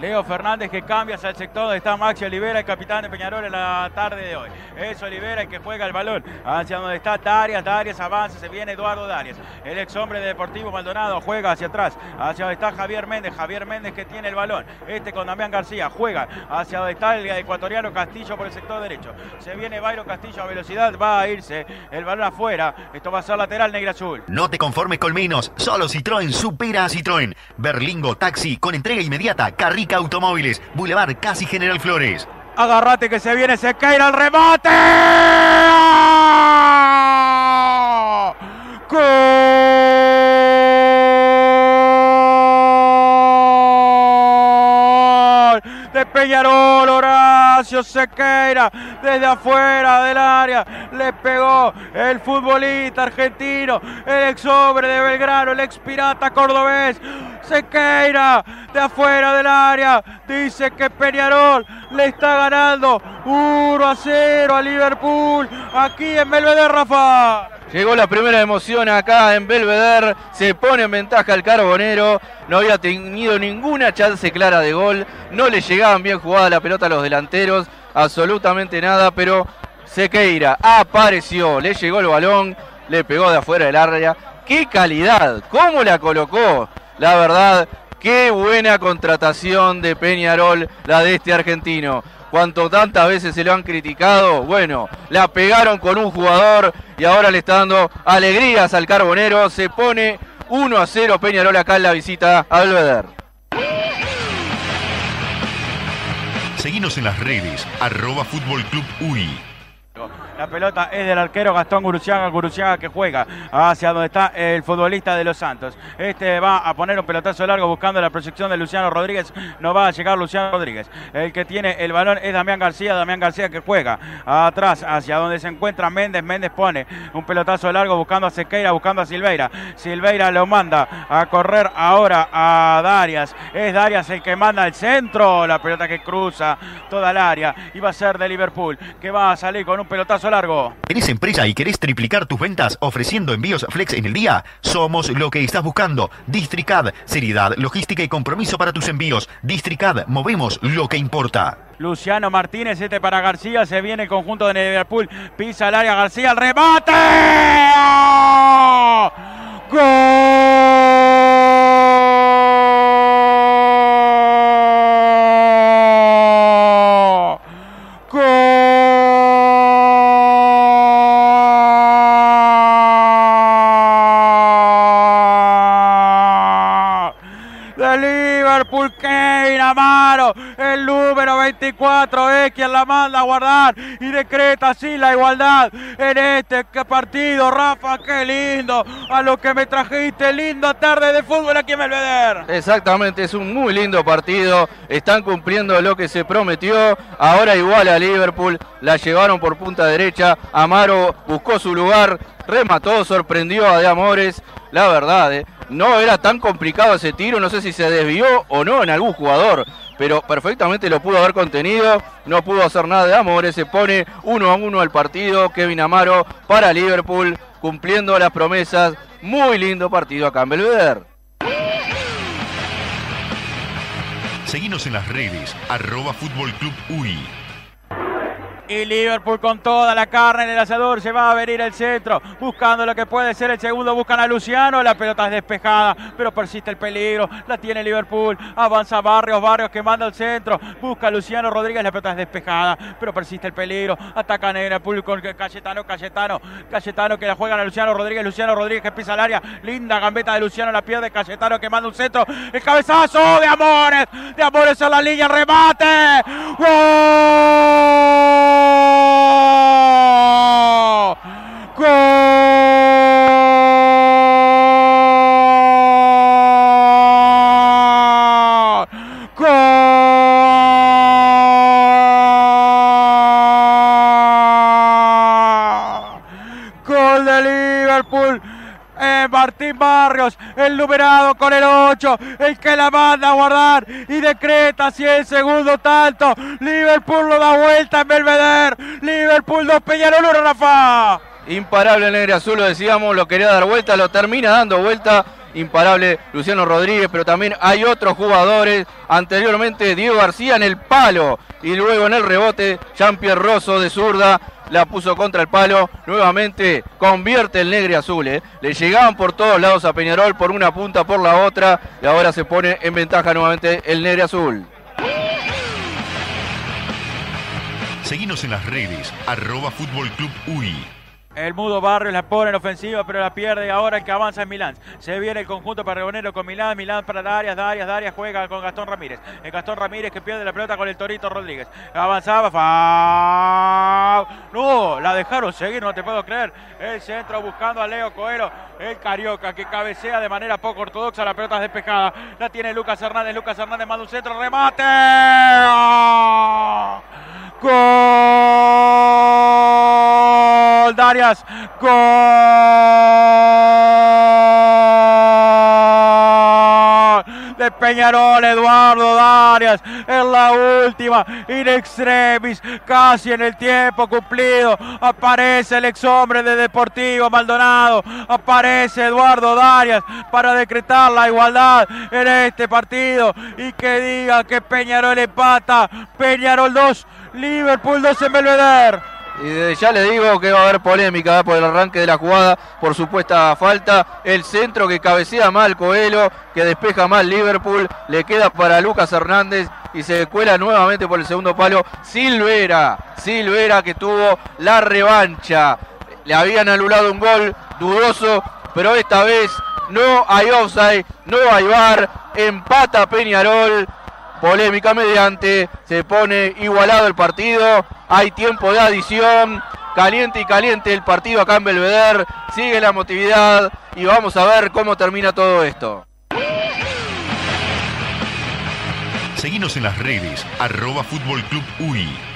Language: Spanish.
Leo Fernández que cambia hacia el sector donde está Maxi Olivera, el capitán de Peñarol en la tarde de hoy. Es Olivera el que juega el balón hacia donde está Darias. Darias avanza, se viene Eduardo Darias. El ex hombre de Deportivo Maldonado juega hacia atrás, hacia donde está Javier Méndez. Javier Méndez que tiene el balón. Este con Damián García juega hacia donde está el ecuatoriano Castillo por el sector derecho. Se viene Bayro Castillo a velocidad, va a irse el balón afuera. Esto va a ser lateral negra azul. No te conformes con menos, solo Citroën supera a Citroën. Berlingo Taxi con entrega inmediata, Automóviles, Boulevard Casi General Flores. Agarrate que se viene Sequeira al remate. De Peñarol, Sequeira desde afuera del área le pegó el futbolista argentino, el ex hombre de Belgrano, el ex pirata cordobés. Sequeira de afuera del área. Dice que Peñarol le está ganando 1 a 0 a Liverpool. Aquí en Belvedere, Rafa. Llegó la primera emoción acá en Belvedere. Se pone en ventaja el Carbonero. No había tenido ninguna chance clara de gol. No le llegaban bien jugada la pelota a los delanteros. Absolutamente nada. Pero Sequeira apareció. Le llegó el balón. Le pegó de afuera del área. ¡Qué calidad! ¿Cómo la colocó? La verdad, qué buena contratación de Peñarol la de este argentino. Cuanto tantas veces se lo han criticado, bueno, la pegaron con un jugador y ahora le está dando alegrías al Carbonero. Se pone 1 a 0 Peñarol acá en la visita a Belvedere. Seguinos en las redes, arroba Fútbol Club. La pelota es del arquero Gastón Guruciaga, Guruciaga que juega hacia donde está el futbolista de los Santos. Este va a poner un pelotazo largo buscando la proyección de Luciano Rodríguez. No va a llegar Luciano Rodríguez. El que tiene el balón es Damián García, Damián García que juega atrás hacia donde se encuentra Méndez. Méndez pone un pelotazo largo buscando a Sequeira, buscando a Silveira. Silveira lo manda a correr ahora a Darias. Es Darias el que manda al centro. La pelota que cruza toda el área. Y va a ser de Liverpool que va a salir con un pelotazo largo. ¿Eres empresa y querés triplicar tus ventas ofreciendo envíos flex en el día? Somos lo que estás buscando. Districad, seriedad, logística y compromiso para tus envíos. Districad, movemos lo que importa. Luciano Martínez, este para García, se viene el conjunto de Liverpool, pisa el área García, el remate. Liverpool, Kane Amaro, el número 24 es quien la manda a guardar y decreta así la igualdad en este partido. Rafa, qué lindo a lo que me trajiste, linda tarde de fútbol aquí en Belvedere. Exactamente, es un muy lindo partido. Están cumpliendo lo que se prometió. Ahora igual a Liverpool. La llevaron por punta derecha. Amaro buscó su lugar. Remató, sorprendió a De Amores. La verdad, eh, no era tan complicado ese tiro. No sé si se desvió o no en algún jugador. Pero perfectamente lo pudo haber contenido. No pudo hacer nada de Amores. Se pone uno a uno al partido. Kevin Amaro para Liverpool. Cumpliendo las promesas. Muy lindo partido acá en Belvedere. Seguinos en las redes, arroba Fútbol Club. Y Liverpool con toda la carne en el asador se va a venir el centro, buscando lo que puede ser el segundo, buscan a Luciano, la pelota es despejada, pero persiste el peligro, la tiene Liverpool, avanza Barrios, Barrios que manda al centro, busca a Luciano Rodríguez, la pelota es despejada, pero persiste el peligro, ataca Liverpool con Cayetano, Cayetano, Cayetano que la juegan a Luciano Rodríguez, Luciano Rodríguez que pisa el área, linda gambeta de Luciano, la pierde Cayetano que manda un centro, el cabezazo de Amores, de Amores a la línea, remate, ¡Gol! Eh, Martín Barrios, el numerado con el 8, el que la manda a guardar y decreta así el segundo tanto. Liverpool lo da vuelta en Belvedere. Liverpool 2, Peñarol 1, Rafa. Imparable el negro azul, lo decíamos, lo quería dar vuelta, lo termina dando vuelta imparable Luciano Rodríguez, pero también hay otros jugadores. Anteriormente Diego García en el palo y luego en el rebote Jean-Pierre Rosso de zurda la puso contra el palo. Nuevamente convierte el negro azul. ¿eh? Le llegaban por todos lados a Peñarol, por una punta, por la otra. Y ahora se pone en ventaja nuevamente el negro azul. Seguinos en las redes, arroba Fútbol Club UI. El Mudo Barrios la pone en ofensiva, pero la pierde ahora el que avanza en Milán. Se viene el conjunto perrebonero con Milán, Milán para Darias, Darias, Darias juega con Gastón Ramírez. El Gastón Ramírez que pierde la pelota con el Torito Rodríguez. Avanzaba, fa... No, la dejaron seguir, no te puedo creer. El centro buscando a Leo Coelho, el Carioca que cabecea de manera poco ortodoxa, la pelota es despejada. La tiene Lucas Hernández, Lucas Hernández manda un centro, remate. Gol Darias. Gol de Peñarol, Eduardo Darias. En la última, in extremis, casi en el tiempo cumplido. Aparece el ex hombre de Deportivo Maldonado. Aparece Eduardo Darias para decretar la igualdad en este partido. Y que diga que Peñarol empata. Peñarol 2, Liverpool 2 en Belvedere. Y desde ya le digo que va a haber polémica ¿eh? por el arranque de la jugada, por supuesta falta. El centro que cabecea mal Coelho, que despeja mal Liverpool, le queda para Lucas Hernández y se cuela nuevamente por el segundo palo. Silvera, Silvera que tuvo la revancha. Le habían anulado un gol dudoso, pero esta vez no hay offside, no hay bar, empata Peñarol polémica mediante, se pone igualado el partido, hay tiempo de adición, caliente y caliente el partido acá en Belvedere, sigue la motividad y vamos a ver cómo termina todo esto. Seguinos en las redes, arroba Fútbol Club UI.